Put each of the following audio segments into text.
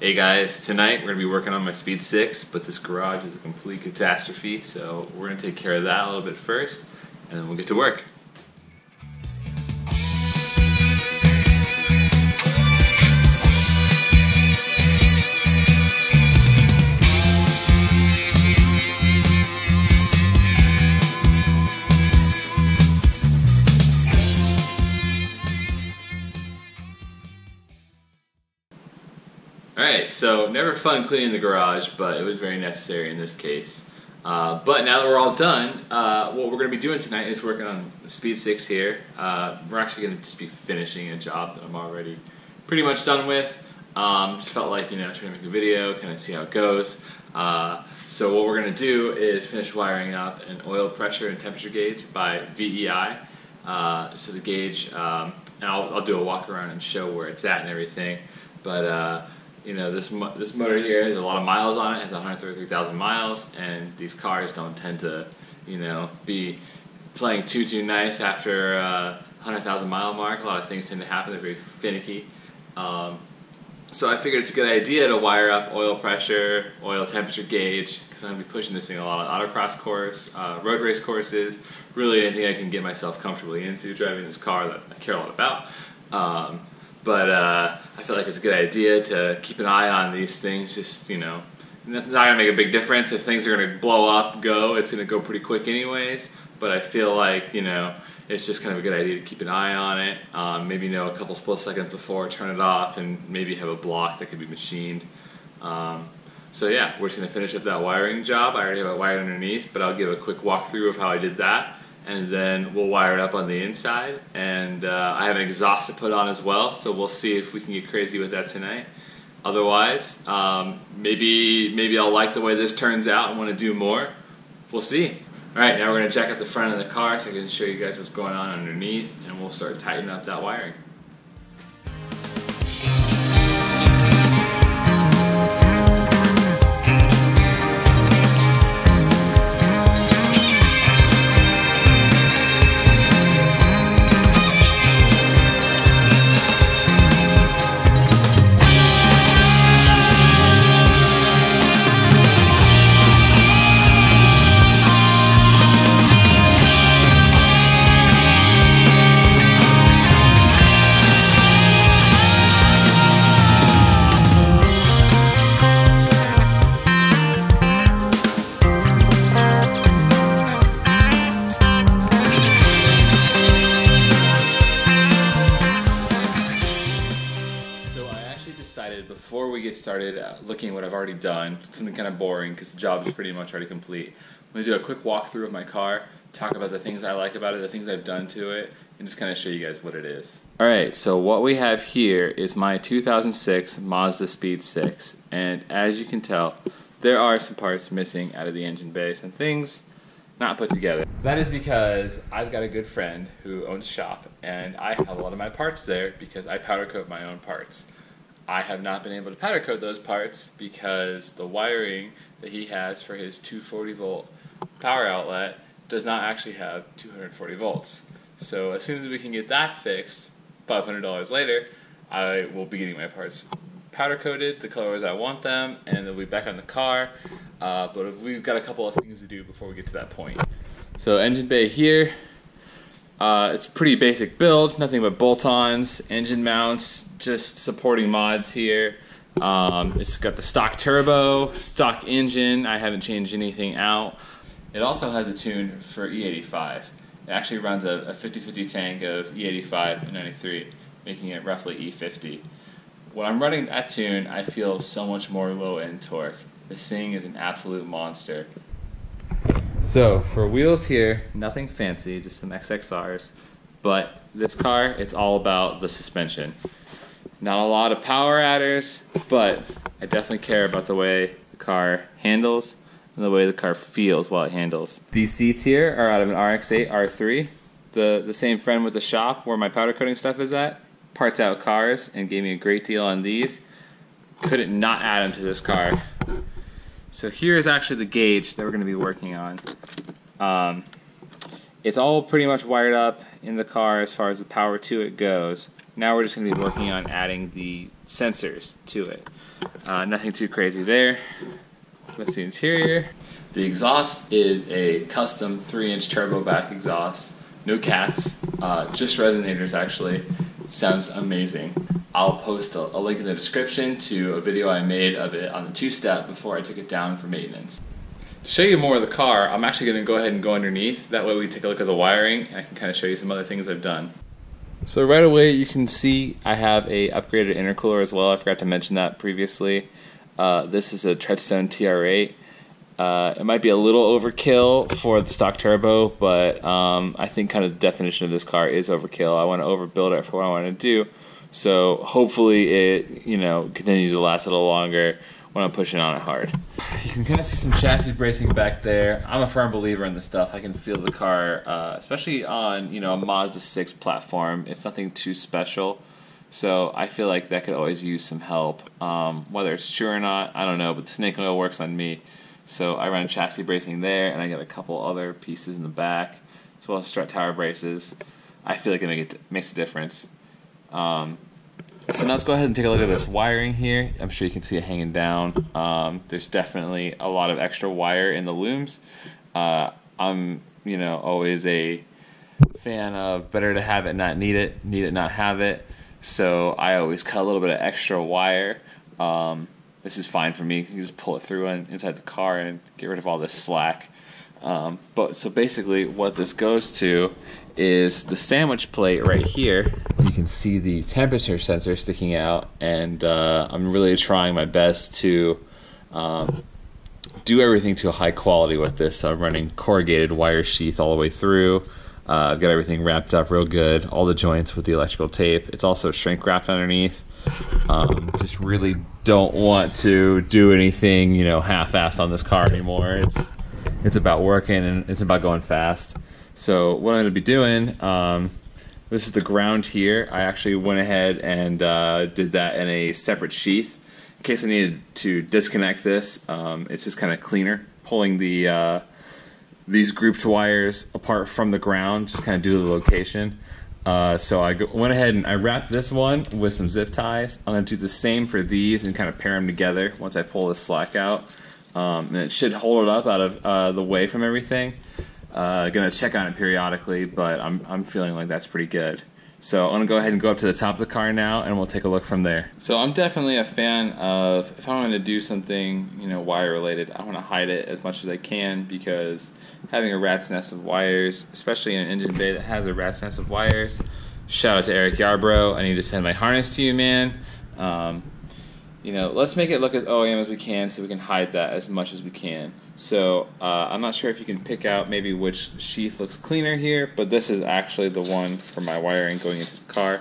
Hey guys, tonight we're going to be working on my Speed 6, but this garage is a complete catastrophe, so we're going to take care of that a little bit first, and then we'll get to work. So never fun cleaning the garage, but it was very necessary in this case. Uh, but now that we're all done, uh, what we're going to be doing tonight is working on the Speed 6 here. Uh, we're actually going to just be finishing a job that I'm already pretty much done with. Um, just felt like, you know, trying to make a video, kind of see how it goes. Uh, so what we're going to do is finish wiring up an oil pressure and temperature gauge by VEI. Uh, so the gauge, um, and I'll, I'll, do a walk around and show where it's at and everything. But uh, you know, this this motor here has a lot of miles on it. It has 133,000 miles, and these cars don't tend to, you know, be playing too too nice after uh, 100,000 mile mark. A lot of things tend to happen. They're very finicky. Um, so I figured it's a good idea to wire up oil pressure, oil temperature gauge, because I'm going to be pushing this thing a lot on autocross course, uh, road race courses, really anything I can get myself comfortably into driving this car that I care a lot about. Um, but uh, I feel like it's a good idea to keep an eye on these things. Just you know, it's not gonna make a big difference if things are gonna blow up, go. It's gonna go pretty quick anyways. But I feel like you know, it's just kind of a good idea to keep an eye on it. Um, maybe know a couple split seconds before, turn it off, and maybe have a block that could be machined. Um, so yeah, we're just gonna finish up that wiring job. I already have it wired underneath, but I'll give a quick walkthrough of how I did that and then we'll wire it up on the inside. And uh, I have an exhaust to put on as well, so we'll see if we can get crazy with that tonight. Otherwise, um, maybe maybe I'll like the way this turns out and want to do more. We'll see. All right, now we're going to jack up the front of the car so I can show you guys what's going on underneath, and we'll start tightening up that wiring. Before we get started uh, looking at what I've already done, something kind of boring because the job is pretty much already complete. I'm going to do a quick walkthrough of my car, talk about the things I like about it, the things I've done to it, and just kind of show you guys what it is. Alright, so what we have here is my 2006 Mazdaspeed 6, and as you can tell, there are some parts missing out of the engine bay, some things not put together. That is because I've got a good friend who owns a shop, and I have a lot of my parts there because I powder coat my own parts. I have not been able to powder coat those parts because the wiring that he has for his 240 volt power outlet does not actually have 240 volts. So as soon as we can get that fixed, $500 later, I will be getting my parts powder coated the colors I want them, and they'll be back on the car. Uh, but we've got a couple of things to do before we get to that point. So engine bay here, uh, it's a pretty basic build, nothing but bolt-ons, engine mounts, just supporting mods here. Um, it's got the stock turbo, stock engine. I haven't changed anything out. It also has a tune for E85. It actually runs a 50-50 tank of E85 and 93, making it roughly E50. When I'm running that tune, I feel so much more low-end torque. This thing is an absolute monster. So for wheels here, nothing fancy, just some XXRs. But this car, it's all about the suspension. Not a lot of power adders, but I definitely care about the way the car handles and the way the car feels while it handles. These seats here are out of an RX-8 R3. The, the same friend with the shop where my powder coating stuff is at, parts out cars and gave me a great deal on these. Couldn't not add them to this car. So here is actually the gauge that we're going to be working on. Um, it's all pretty much wired up in the car as far as the power to it goes. Now we're just going to be working on adding the sensors to it. Uh, nothing too crazy there. That's the interior. The exhaust is a custom 3 inch turbo back exhaust. No cats, uh, just resonators actually. Sounds amazing. I'll post a, a link in the description to a video I made of it on the two step before I took it down for maintenance. To show you more of the car, I'm actually going to go ahead and go underneath. That way we take a look at the wiring. I can kind of show you some other things I've done. So right away you can see I have a upgraded intercooler as well. I forgot to mention that previously. Uh, this is a Treadstone TR8. Uh, it might be a little overkill for the stock turbo, but um, I think kind of the definition of this car is overkill. I want to overbuild it for what I want to do. So hopefully it you know continues to last a little longer when I'm pushing on it hard. You can kind of see some chassis bracing back there. I'm a firm believer in this stuff. I can feel the car, uh, especially on you know a Mazda 6 platform. It's nothing too special, so I feel like that could always use some help. Um, whether it's true or not, I don't know, but snake oil works on me. So I run chassis bracing there, and I get a couple other pieces in the back, as well as strut tower braces. I feel like it, make it makes a difference. Um, so now let's go ahead and take a look at this wiring here. I'm sure you can see it hanging down. Um, there's definitely a lot of extra wire in the looms. Uh, I'm, you know, always a fan of better to have it, not need it, need it, not have it. So I always cut a little bit of extra wire. Um, this is fine for me. You can just pull it through in, inside the car and get rid of all this slack. Um, but so basically, what this goes to is the sandwich plate right here. You can see the temperature sensor sticking out, and uh, I'm really trying my best to um, do everything to a high quality with this. So I'm running corrugated wire sheath all the way through. Uh, I've got everything wrapped up real good, all the joints with the electrical tape. It's also shrink wrapped underneath. Um, just really don't want to do anything, you know, half-assed on this car anymore. It's it's about working and it's about going fast. So what I'm going to be doing, um, this is the ground here. I actually went ahead and uh, did that in a separate sheath in case I needed to disconnect this. Um, it's just kind of cleaner pulling the uh, these grouped wires apart from the ground, just kind of due to the location. Uh, so I go, went ahead and I wrapped this one with some zip ties. I'm going to do the same for these and kind of pair them together once I pull this slack out. Um, and it should hold it up out of uh, the way from everything. Uh, gonna check on it periodically, but I'm I'm feeling like that's pretty good. So I'm gonna go ahead and go up to the top of the car now, and we'll take a look from there. So I'm definitely a fan of if I'm gonna do something, you know, wire related, I want to hide it as much as I can because having a rat's nest of wires, especially in an engine bay that has a rat's nest of wires. Shout out to Eric Yarbrough. I need to send my harness to you, man. Um, you know, let's make it look as OEM as we can so we can hide that as much as we can. So uh, I'm not sure if you can pick out maybe which sheath looks cleaner here, but this is actually the one for my wiring going into the car.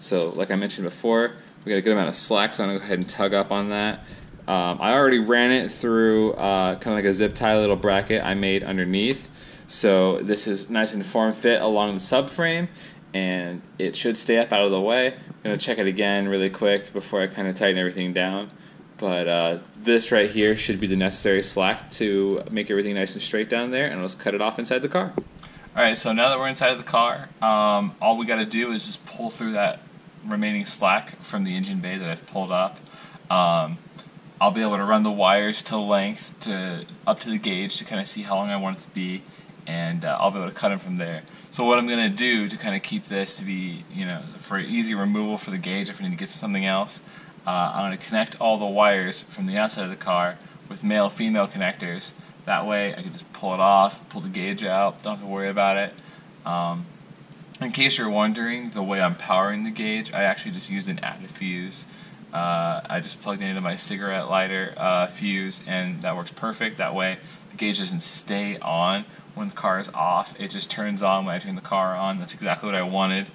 So like I mentioned before, we got a good amount of slack, so I'm to go ahead and tug up on that. Um, I already ran it through uh, kind of like a zip tie little bracket I made underneath. So this is nice and form fit along the subframe and it should stay up out of the way. To check it again really quick before I kind of tighten everything down. But uh, this right here should be the necessary slack to make everything nice and straight down there, and let's cut it off inside the car. Alright, so now that we're inside of the car, um, all we got to do is just pull through that remaining slack from the engine bay that I've pulled up. Um, I'll be able to run the wires to length to up to the gauge to kind of see how long I want it to be, and uh, I'll be able to cut them from there. So what I'm going to do to kind of keep this to be, you know, for easy removal for the gauge if I need to get to something else, uh, I'm going to connect all the wires from the outside of the car with male-female connectors. That way I can just pull it off, pull the gauge out, don't have to worry about it. Um, in case you're wondering, the way I'm powering the gauge, I actually just use an added fuse. Uh, I just plugged it into my cigarette lighter uh, fuse, and that works perfect. That way, the gauge doesn't stay on when the car is off. It just turns on when I turn the car on. That's exactly what I wanted.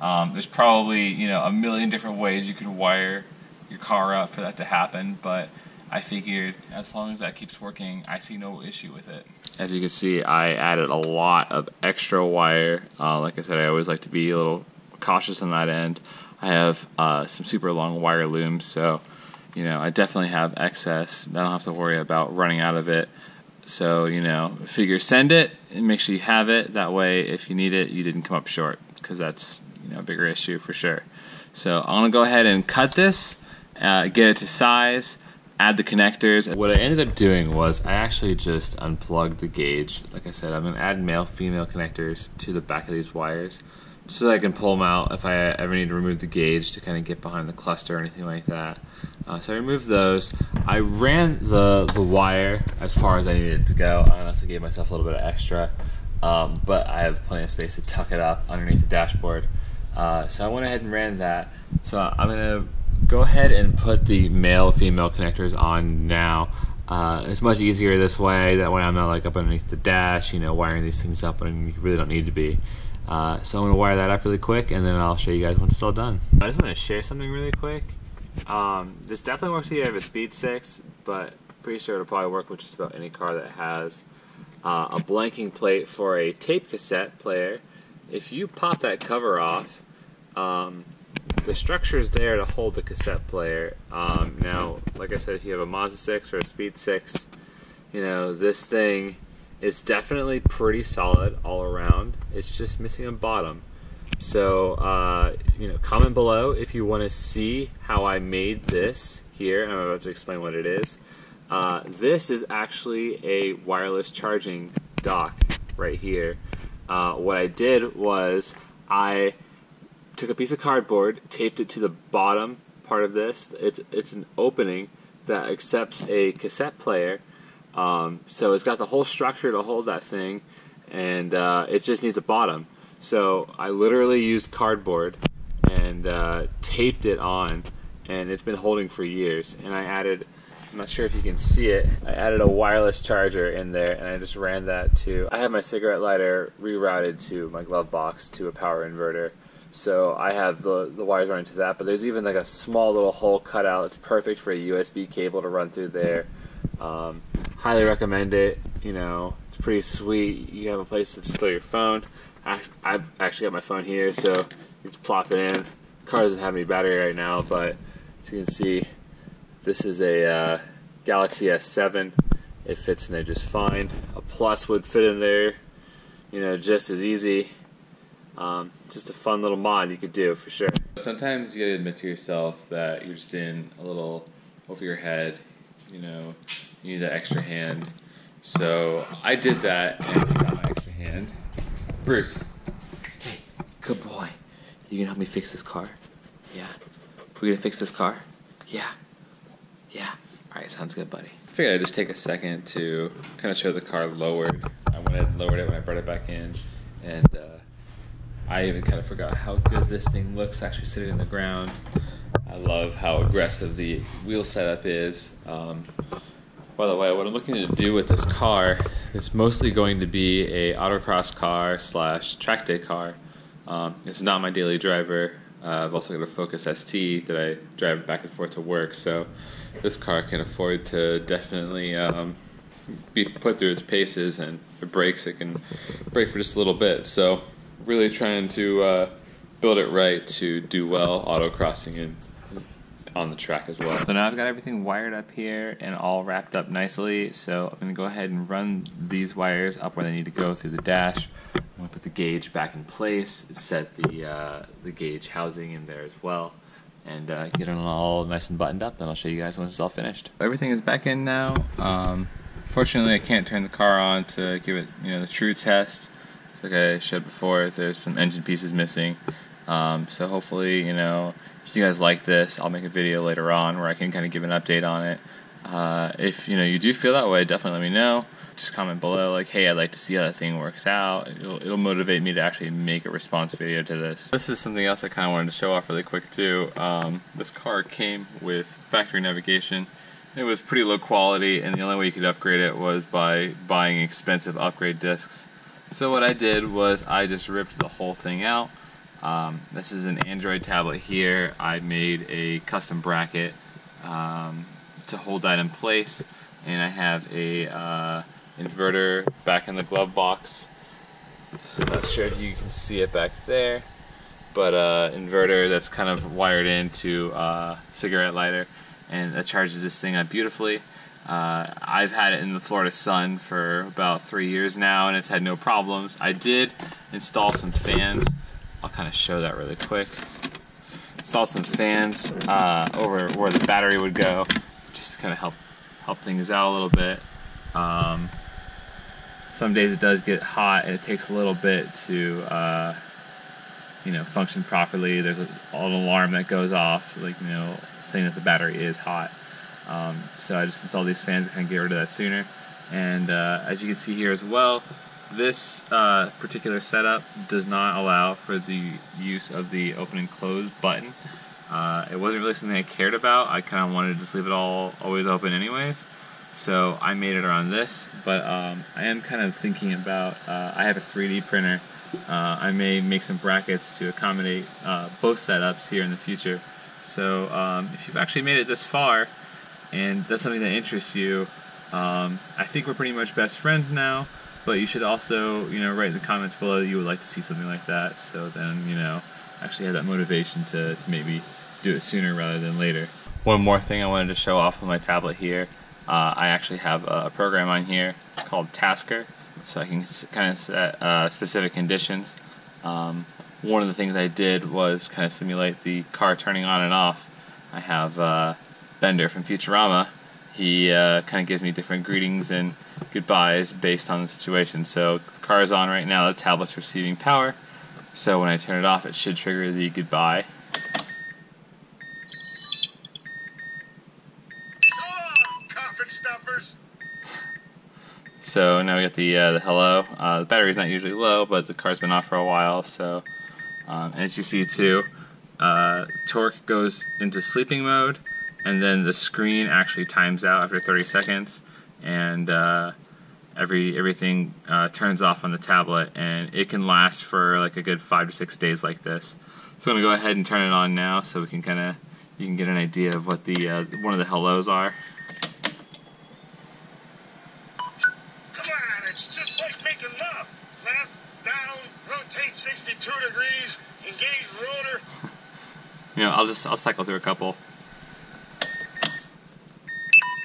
Um, there's probably you know a million different ways you could wire your car up for that to happen, but I figured as long as that keeps working, I see no issue with it. As you can see, I added a lot of extra wire. Uh, like I said, I always like to be a little cautious on that end. I have uh, some super long wire looms, so you know I definitely have excess. I don't have to worry about running out of it. So you know, figure send it and make sure you have it. That way, if you need it, you didn't come up short because that's you know a bigger issue for sure. So I'm gonna go ahead and cut this uh, get it to size, add the connectors. What I ended up doing was I actually just unplugged the gauge. Like I said, I'm going to add male female connectors to the back of these wires so that I can pull them out if I ever need to remove the gauge to kind of get behind the cluster or anything like that. Uh, so I removed those. I ran the, the wire as far as I needed to go. I honestly gave myself a little bit of extra, um, but I have plenty of space to tuck it up underneath the dashboard. Uh, so I went ahead and ran that. So I'm going to go ahead and put the male female connectors on now. Uh, it's much easier this way. That way I'm not like up underneath the dash, you know, wiring these things up when you really don't need to be. Uh, so I'm to wire that up really quick and then I'll show you guys when it's all done. I just want to share something really quick. Um, this definitely works if you have a Speed 6, but pretty sure it'll probably work with just about any car that has uh, a blanking plate for a tape cassette player. If you pop that cover off, um, the structure is there to hold the cassette player. Um, now, like I said, if you have a Mazda 6 or a Speed 6, you know, this thing is definitely pretty solid all around. It's just missing a bottom. So, uh, you know, comment below if you want to see how I made this here. I'm about to explain what it is. Uh, this is actually a wireless charging dock right here. Uh, what I did was I took a piece of cardboard, taped it to the bottom part of this. It's it's an opening that accepts a cassette player. Um, so it's got the whole structure to hold that thing, and uh, it just needs a bottom. So I literally used cardboard and uh, taped it on, and it's been holding for years. And I added, I'm not sure if you can see it, I added a wireless charger in there, and I just ran that to. I have my cigarette lighter rerouted to my glove box to a power inverter. So I have the, the wires running to that, but there's even like a small little hole cut out. It's perfect for a USB cable to run through there. Um, highly recommend it. You know, it's pretty sweet. You have a place to store your phone. I, I've actually got my phone here, so you just plop it in. car doesn't have any battery right now, but as you can see, this is a uh, Galaxy S7. It fits in there just fine. A Plus would fit in there, you know, just as easy. Um, just a fun little mod you could do for sure. Sometimes you gotta admit to yourself that you're just in a little over your head. You know, you need that extra hand. So I did that and I got my extra hand. Bruce, hey, good boy. You gonna help me fix this car? Yeah. We gonna fix this car? Yeah. Yeah. All right, sounds good, buddy. I figured I'd just take a second to kind of show the car lowered. I went ahead and lowered it when I brought it back in, and. Uh, I even kind of forgot how good this thing looks actually sitting in the ground. I love how aggressive the wheel setup is. Um, by the way, what I'm looking to do with this car is mostly going to be a autocross car slash track day car. Um, it's not my daily driver. Uh, I've also got a Focus ST that I drive back and forth to work, so this car can afford to definitely um, be put through its paces, and if it breaks, it can break for just a little bit. So really trying to uh, build it right to do well autocrossing and on the track as well. So now I've got everything wired up here and all wrapped up nicely. So I'm going to go ahead and run these wires up where they need to go through the dash. I'm going to put the gauge back in place, set the uh, the gauge housing in there as well, and uh, get it all nice and buttoned up. Then I'll show you guys once it's all finished. Everything is back in now. Um, fortunately, I can't turn the car on to give it you know the true test like I showed before, there's some engine pieces missing. Um, so hopefully, you know, if you guys like this, I'll make a video later on where I can kind of give an update on it. Uh, if you know you do feel that way, definitely let me know. Just comment below, like, hey, I'd like to see how that thing works out. It'll, it'll motivate me to actually make a response video to this. This is something else I kind of wanted to show off really quick too. Um, this car came with factory navigation. It was pretty low quality, and the only way you could upgrade it was by buying expensive upgrade discs. So what I did was I just ripped the whole thing out. Um, this is an Android tablet here. I made a custom bracket um, to hold that in place and I have a uh, inverter back in the glove box. I'm not sure if you can see it back there but uh, inverter that's kind of wired into uh, cigarette lighter and that charges this thing up beautifully. Uh, I've had it in the Florida sun for about three years now and it's had no problems. I did install some fans. I'll kind of show that really quick. installed some fans uh, over where the battery would go, just to kind of help help things out a little bit. Um, some days it does get hot and it takes a little bit to uh, you know function properly. There's an alarm that goes off, like you know, saying that the battery is hot. Um, so I just installed these fans to kind of get rid of that sooner. And uh, as you can see here as well, this uh, particular setup does not allow for the use of the open and close button. Uh, it wasn't really something I cared about. I kind of wanted to just leave it all always open anyways. So I made it around this, but um, I am kind of thinking about, uh, I have a 3D printer. Uh, I may make some brackets to accommodate uh, both setups here in the future. So um, if you've actually made it this far, and that's something that interests you, um, I think we're pretty much best friends now. But you should also, you know, write in the comments below that you would like to see something like that. So then, you know, actually have that motivation to, to maybe do it sooner rather than later. One more thing I wanted to show off on my tablet here. Uh, I actually have a program on here called Tasker, so I can kind of set uh, specific conditions. Um, one of the things I did was kind of simulate the car turning on and off. I have uh, Bender from Futurama. He uh, kind of gives me different greetings and goodbyes based on the situation. So the car is on right now, the tablet's receiving power. So when I turn it off, it should trigger the goodbye. So now we got the uh, the hello. Uh, the battery's not usually low, but the car's been off for a while. So um, as you see too, uh, torque goes into sleeping mode, and then the screen actually times out after 30 seconds, and uh, every everything uh, turns off on the tablet, and it can last for like a good five to six days like this. So I'm gonna go ahead and turn it on now, so we can kind of you can get an idea of what the uh, one of the hellos are. Left, down, rotate 62 degrees, engage rotor. you know, I'll just I'll cycle through a couple.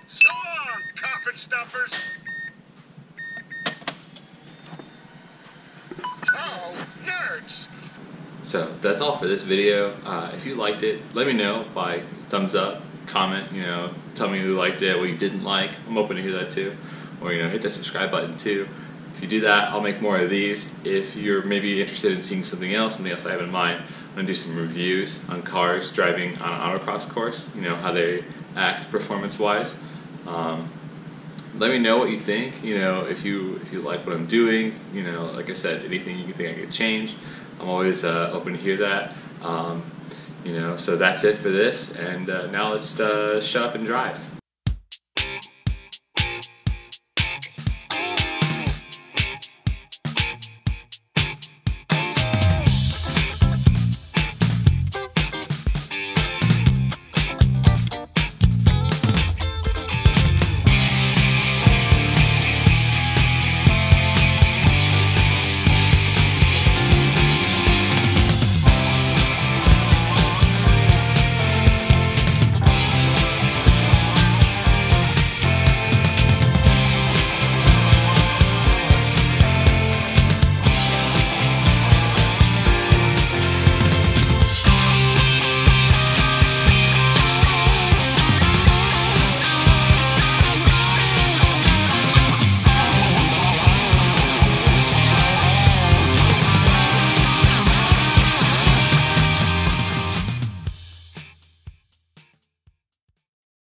So long, Oh. So that's all for this video. Uh, if you liked it, let me know by thumbs up, comment, you know, tell me who liked it, what you didn't like. I'm open to hear that too. Or, you know, hit that subscribe button too. If you do that, I'll make more of these. If you're maybe interested in seeing something else, something else I have in mind, I'm gonna do some reviews on cars driving on an autocross course, you know, how they act performance-wise. Um, let me know what you think, you know, if you if you like what I'm doing, you know, like I said, anything you think I could change, I'm always uh, open to hear that. Um, you know, so that's it for this, and uh, now let's uh, shut up and drive.